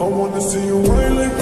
I wanna see you wailing.